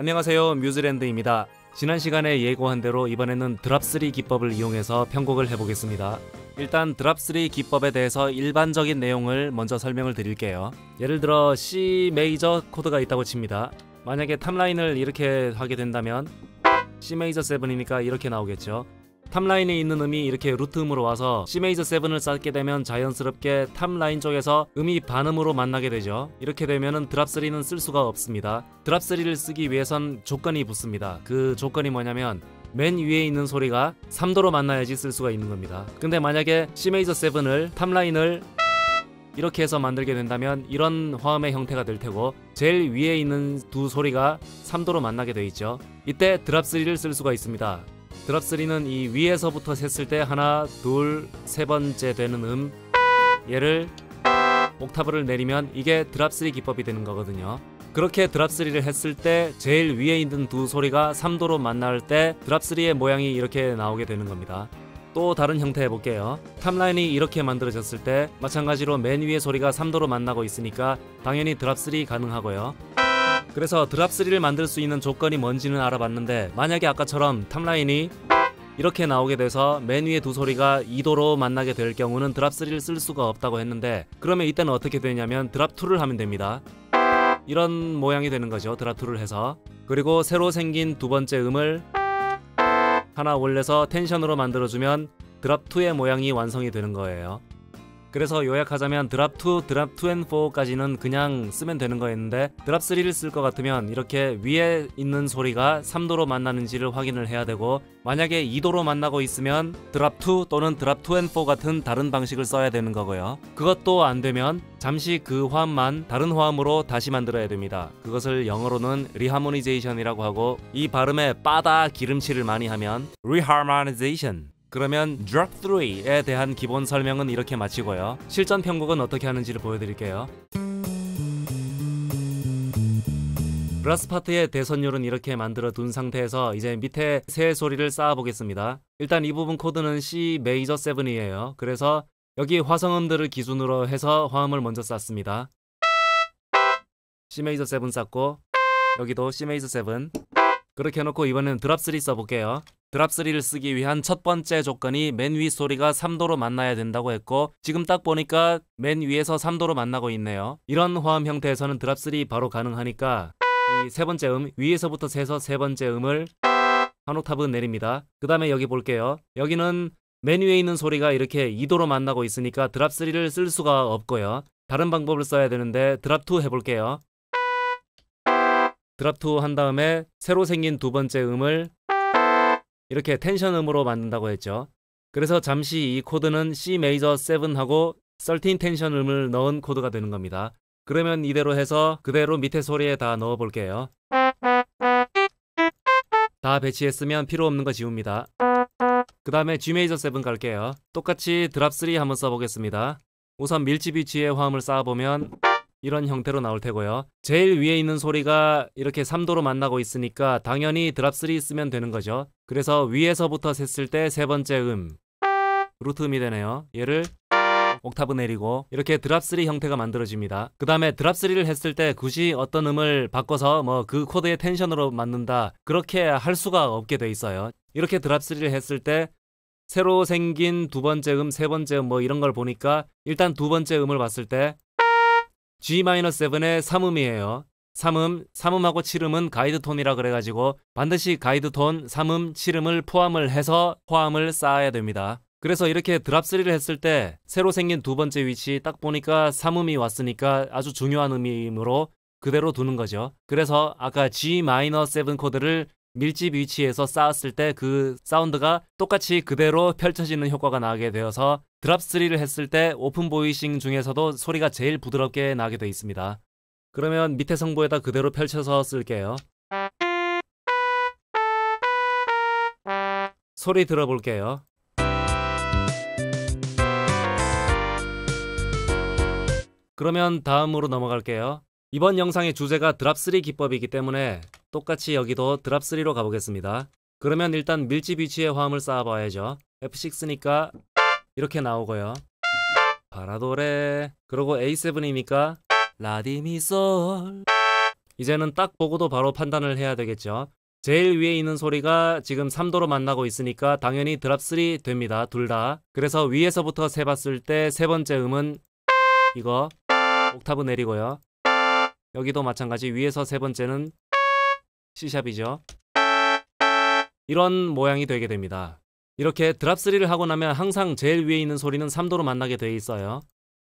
안녕하세요 뮤즈랜드입니다. 지난 시간에 예고한 대로 이번에는 drop3 기법을 이용해서 편곡을 해보겠습니다. 일단 drop3 기법에 대해서 일반적인 내용을 먼저 설명을 드릴게요. 예를 들어 C 메이저 코드가 있다고 칩니다. 만약에 top line을 이렇게 하게 된다면 C 메이저 7이니까 이렇게 나오겠죠. top line에 있는 음이 이렇게 root 음으로 와서 C 메이저 7을 쌓게 되면 자연스럽게 top line 쪽에서 음이 반음으로 만나게 되죠. 이렇게 되면은 drop 3는 쓸 수가 없습니다. drop 3를 쓰기 위해선 조건이 붙습니다. 그 조건이 뭐냐면 맨 위에 있는 소리가 3도로 만나야지 쓸 수가 있는 겁니다. 근데 만약에 C 메이저 7을 탑라인을 이렇게 해서 만들게 된다면 이런 화음의 형태가 될 테고 제일 위에 있는 두 소리가 3도로 만나게 되어 있죠. 이때 드랍 3를 쓸 수가 있습니다. 드랍 3는 이 위에서부터 셌을 때 하나, 둘, 세 번째 되는 음 얘를 옥타브를 내리면 이게 드랍 3 기법이 되는 거거든요. 그렇게 드랍 3를 했을 때 제일 위에 있는 두 소리가 3도로 만날 때 드랍 3의 모양이 이렇게 나오게 되는 겁니다. 또 다른 형태 해볼게요. 탑라인이 이렇게 만들어졌을 때 마찬가지로 맨 위의 소리가 3도로 만나고 있으니까 당연히 드랍 3 가능하고요. 그래서 드랍 3를 만들 수 있는 조건이 뭔지는 알아봤는데 만약에 아까처럼 탑라인이 이렇게 나오게 돼서 맨 위에 두 소리가 2도로 만나게 될 경우는 드랍 3를 쓸 수가 없다고 했는데 그러면 이때는 어떻게 되냐면 드랍 2를 하면 됩니다. 이런 모양이 되는 거죠. drop 2를 해서 그리고 새로 생긴 두 번째 음을 하나 올려서 텐션으로 만들어주면 drop 2의 모양이 완성이 되는 거예요. 그래서 요약하자면 drop 2, drop 2 and 4까지는 그냥 쓰면 되는 거였는데 drop 3를 쓸 것 같으면 이렇게 위에 있는 소리가 3도로 만나는지를 확인을 해야 되고 만약에 2도로 만나고 있으면 drop 2 또는 drop 2 and 4 같은 다른 방식을 써야 되는 거고요. 그것도 안 되면 잠시 그 화음만 다른 화음으로 다시 만들어야 됩니다. 그것을 영어로는 reharmonization이라고 하고 이 발음에 빠다 기름칠을 많이 하면 reharmonization 그러면 Drop 3에 대한 기본 설명은 이렇게 마치고요. 실전 편곡은 어떻게 하는지를 보여드릴게요. 브라스 파트의 대선율은 이렇게 만들어 둔 상태에서 이제 밑에 세 소리를 쌓아 보겠습니다. 일단 이 부분 코드는 C 메이저 7이에요. 그래서 여기 화성음들을 기준으로 해서 화음을 먼저 쌓습니다. C 메이저 7 쌓고 여기도 C 메이저 7 그렇게 해놓고 이번엔 drop 3 써볼게요. 드랍 3를 쓰기 위한 첫 번째 조건이 맨 위 소리가 3도로 만나야 된다고 했고 지금 딱 보니까 맨 위에서 3도로 만나고 있네요. 이런 화음 형태에서는 드랍 3 바로 가능하니까 이 세 번째 음 위에서부터 세서 세 번째 음을 한 옥타브 내립니다. 그 다음에 여기 볼게요. 여기는 맨 위에 있는 소리가 이렇게 2도로 만나고 있으니까 드랍 3를 쓸 수가 없고요. 다른 방법을 써야 되는데 드랍 2 해볼게요. drop 2 한 다음에 새로 생긴 두 번째 음을 이렇게 텐션 음으로 만든다고 했죠. 그래서 잠시 이 코드는 C 메이저 7하고 13 텐션 음을 넣은 코드가 되는 겁니다. 그러면 이대로 해서 그대로 밑에 소리에 다 넣어 볼게요. 다 배치했으면 필요 없는 거 지웁니다. 그 다음에 G 메이저 7 갈게요. 똑같이 drop 3 한번 써보겠습니다. 우선 밀집 위치에 화음을 쌓아보면 이런 형태로 나올 테고요. 제일 위에 있는 소리가 이렇게 3도로 만나고 있으니까 당연히 drop 3 쓰면 되는 거죠. 그래서 위에서부터 셌을 때 세 번째 음 root 음이 되네요. 얘를 옥타브 내리고 이렇게 drop 3 형태가 만들어집니다. 그 다음에 drop 3를 했을 때 굳이 어떤 음을 바꿔서 뭐 그 코드의 텐션으로 맞는다 그렇게 할 수가 없게 돼 있어요. 이렇게 drop 3를 했을 때 새로 생긴 두 번째 음, 세 번째 음 뭐 이런 걸 보니까 일단 두 번째 음을 봤을 때 G-7의 3음이에요. 3음, 3음하고 7음은 guide tone이라 그래가지고 반드시 guide tone, 3음, 7음을 포함을 해서 화음을 쌓아야 됩니다. 그래서 이렇게 drop 3를 했을 때 새로 생긴 두 번째 위치 딱 보니까 3음이 왔으니까 아주 중요한 음이므로 그대로 두는 거죠. 그래서 아까 G-7 코드를 밀집 위치에서 쌓았을 때 그 사운드가 똑같이 그대로 펼쳐지는 효과가 나게 되어서 drop 3를 했을 때 open voicing 중에서도 소리가 제일 부드럽게 나게 되어 있습니다. 그러면 밑에 성부에다 그대로 펼쳐서 쓸게요. 소리 들어볼게요. 그러면 다음으로 넘어갈게요. 이번 영상의 주제가 드랍 3 기법이기 때문에 똑같이 여기도 드랍 3로 가보겠습니다. 그러면 일단 밀집 위치에 화음을 쌓아봐야죠. F6니까 이렇게 나오고요. 파라도레 그리고 A7이니까 라디미솔 이제는 딱 보고도 바로 판단을 해야 되겠죠. 제일 위에 있는 소리가 지금 3도로 만나고 있으니까 당연히 드랍 3 됩니다. 둘 다. 그래서 위에서부터 세봤을 때 세 번째 음은 이거 옥타브 내리고요. 여기도 마찬가지 위에서 세 번째는 C샵이죠. 이런 모양이 되게 됩니다. 이렇게 드랍 3를 하고 나면 항상 제일 위에 있는 소리는 3도로 만나게 돼 있어요.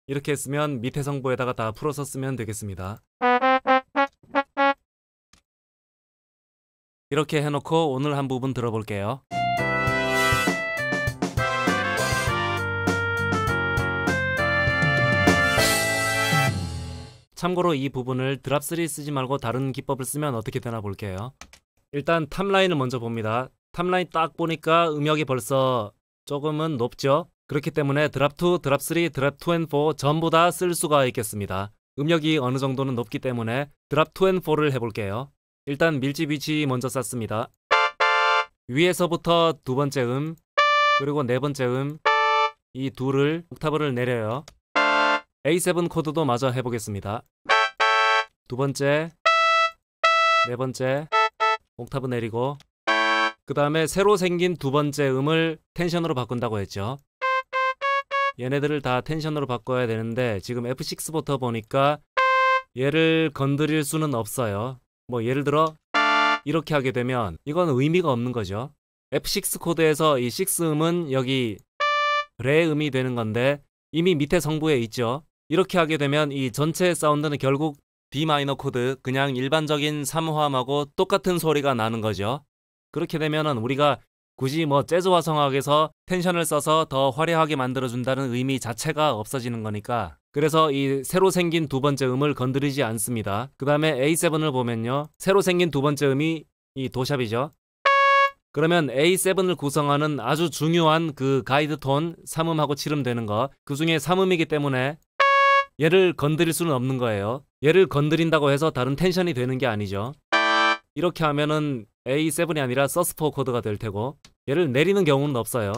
이렇게 했으면 밑에 성부에다가 다 풀어서 쓰면 되겠습니다. 이렇게 해놓고 오늘 한 부분 들어볼게요. 참고로 이 부분을 드랍 3 쓰지 말고 다른 기법을 쓰면 어떻게 되나 볼게요. 일단 top line을 먼저 봅니다. top line 딱 보니까 음역이 벌써 조금은 높죠? 그렇기 때문에 drop 2, drop 3, drop 2 and 4 전부 다 쓸 수가 있겠습니다. 음역이 어느 정도는 높기 때문에 drop 2 and 4를 해볼게요. 일단 밀집 위치 먼저 쌓습니다. 위에서부터 두 번째 음, 그리고 네 번째 음, 이 둘을 옥타브를 내려요. A7 코드도 마저 해보겠습니다. 두 번째, 네 번째, 옥타브 내리고 그 다음에 새로 생긴 두 번째 음을 텐션으로 바꾼다고 했죠. 얘네들을 다 텐션으로 바꿔야 되는데 지금 F6부터 보니까 얘를 건드릴 수는 없어요. 뭐 예를 들어 이렇게 하게 되면 이건 의미가 없는 거죠. F6 코드에서 이 6음은 여기 레 음이 되는 건데 이미 밑에 성부에 있죠. 이렇게 하게 되면 이 전체 사운드는 결국 D 마이너 코드 그냥 일반적인 3화음하고 똑같은 소리가 나는 거죠. 그렇게 되면은 우리가 굳이 뭐 재즈 화성학에서 텐션을 써서 더 화려하게 만들어준다는 의미 자체가 없어지는 거니까 그래서 이 새로 생긴 두 번째 음을 건드리지 않습니다. 그 다음에 A7을 보면요. 새로 생긴 두 번째 음이 이 도sharp이죠. 그러면 A7을 구성하는 아주 중요한 그 guide tone 3음하고 7음 되는 거 그 중에 3음이기 때문에 얘를 건드릴 수는 없는 거예요. 얘를 건드린다고 해서 다른 텐션이 되는 게 아니죠. 이렇게 하면은 A7이 아니라 sus4 코드가 될 테고 얘를 내리는 경우는 없어요.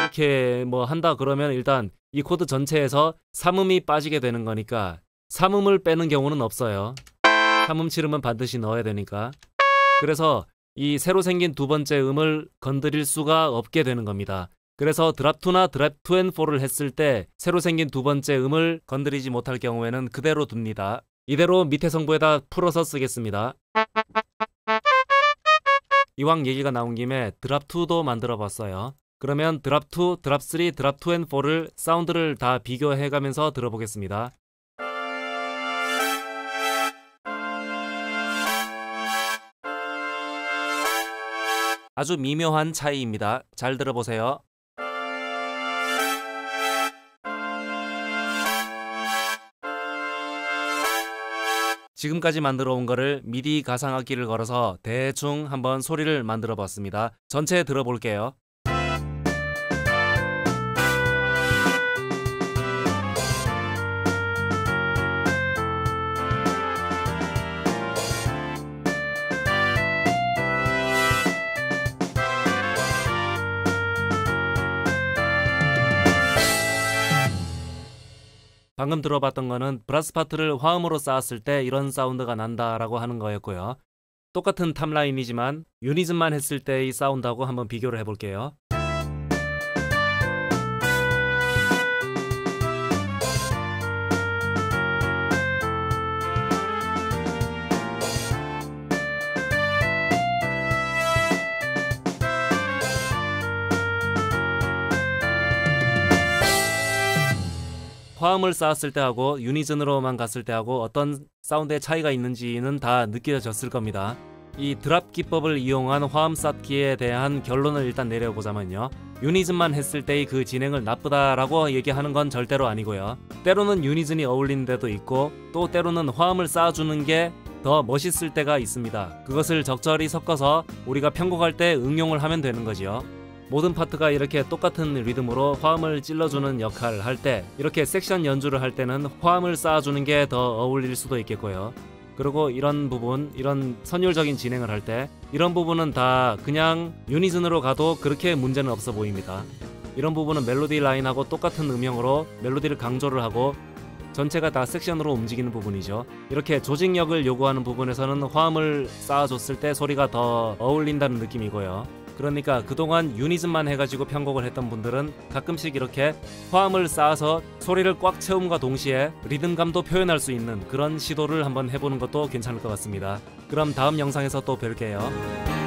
이렇게 뭐 한다 그러면 일단 이 코드 전체에서 3음이 빠지게 되는 거니까 3음을 빼는 경우는 없어요. 3음 7음은 반드시 넣어야 되니까. 그래서 이 새로 생긴 두 번째 음을 건드릴 수가 없게 되는 겁니다. 그래서 드랍 2나 드랍 2 and 4를 했을 때 새로 생긴 두 번째 음을 건드리지 못할 경우에는 그대로 둡니다. 이대로 밑에 성부에다 풀어서 쓰겠습니다. 이왕 얘기가 나온 김에 드랍 2도 만들어 봤어요. 그러면 드랍 2, 드랍 3, 드랍 2 and 4를 사운드를 다 비교해 가면서 들어보겠습니다. 아주 미묘한 차이입니다. 잘 들어보세요. 지금까지 만들어 온 거를 미디 가상악기를 걸어서 대충 한번 소리를 만들어 봤습니다. 전체 들어볼게요. 방금 들어봤던 거는 브라스 파트를 화음으로 쌓았을 때 이런 사운드가 난다라고 하는 거였고요. 똑같은 탑라인이지만 유니즘만 했을 때의 사운드하고 한번 비교를 해볼게요. 화음을 쌓았을 때하고 유니즌으로만 갔을 때하고 어떤 사운드의 차이가 있는지는 다 느껴졌을 겁니다. 이 드랍 기법을 이용한 화음 쌓기에 대한 결론을 일단 내려보자면요. 유니즌만 했을 때의 그 진행을 나쁘다라고 얘기하는 건 절대로 아니고요. 때로는 유니즌이 어울리는 데도 있고 또 때로는 화음을 쌓아주는 게 더 멋있을 때가 있습니다. 그것을 적절히 섞어서 우리가 편곡할 때 응용을 하면 되는 거지요. 모든 파트가 이렇게 똑같은 리듬으로 화음을 찔러주는 역할을 할 때 이렇게 섹션 연주를 할 때는 화음을 쌓아주는 게 더 어울릴 수도 있겠고요. 그리고 이런 부분, 이런 선율적인 진행을 할 때 이런 부분은 다 그냥 유니즌으로 가도 그렇게 문제는 없어 보입니다. 이런 부분은 멜로디 라인하고 똑같은 음영으로 멜로디를 강조를 하고 전체가 다 섹션으로 움직이는 부분이죠. 이렇게 조직력을 요구하는 부분에서는 화음을 쌓아줬을 때 소리가 더 어울린다는 느낌이고요. 그러니까 그동안 유니즘만 해가지고 편곡을 했던 분들은 가끔씩 이렇게 화음을 쌓아서 소리를 꽉 채움과 동시에 리듬감도 표현할 수 있는 그런 시도를 한번 해보는 것도 괜찮을 것 같습니다. 그럼 다음 영상에서 또 뵐게요.